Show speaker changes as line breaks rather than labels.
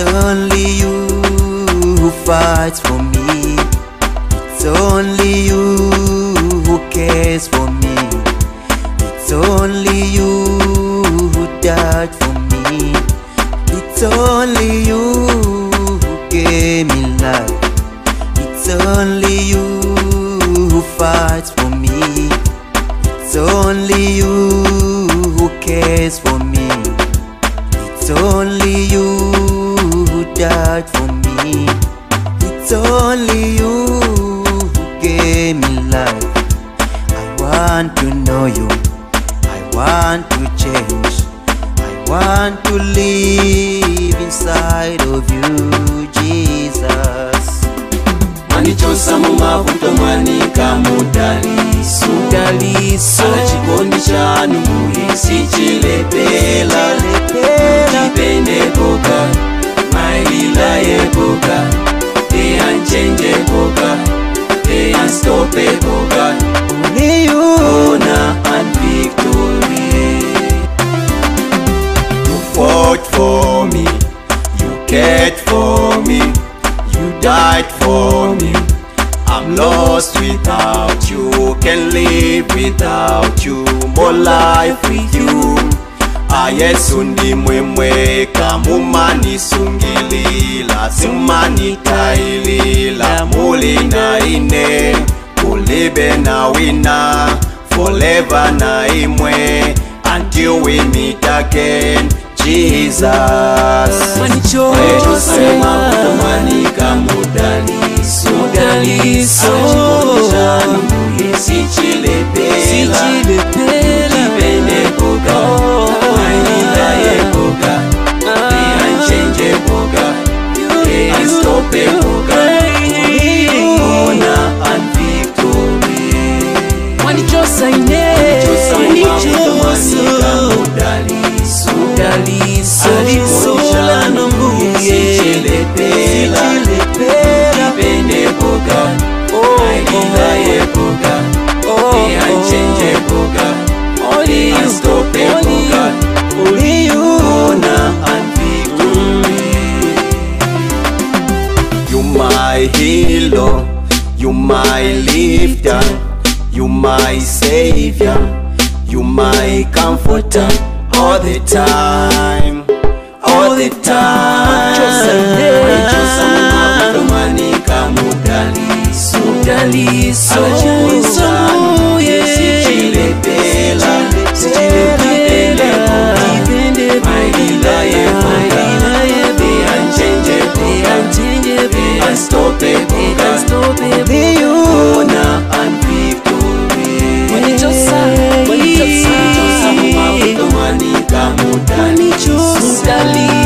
only you who fights for me. It's only you who cares for me. It's only you who died for me. It's only you who gave me life. It's only you who fights for me. It's only you who cares for me. It's only you who died for me. It's only you who gave me life. I want to know you. I want to change. I want to live inside of you, Jesus.
mwanichosa mu mavuto mwanika mudaliso
Daliso,
ala chikondi chanu mbuye sichilepela chipendekoka mailila cared for me, you died for me. I'm lost without you, can live without you, more life with you. ayesu ndimwemwe la. Muli na ine. Ulibe na wina. Forever na imwe. Until we meet again. Jesus sichilepela ukipende
boka ayila
yeboka iyanshenje boka eyastope boka ona anvictory wanijosaineunijo lifter, you my savior, you my comforter all the time, all the time.
Machosa ine.
Machosa mamakumanika mudaliso,
Daliso.
alachikonja justa ali.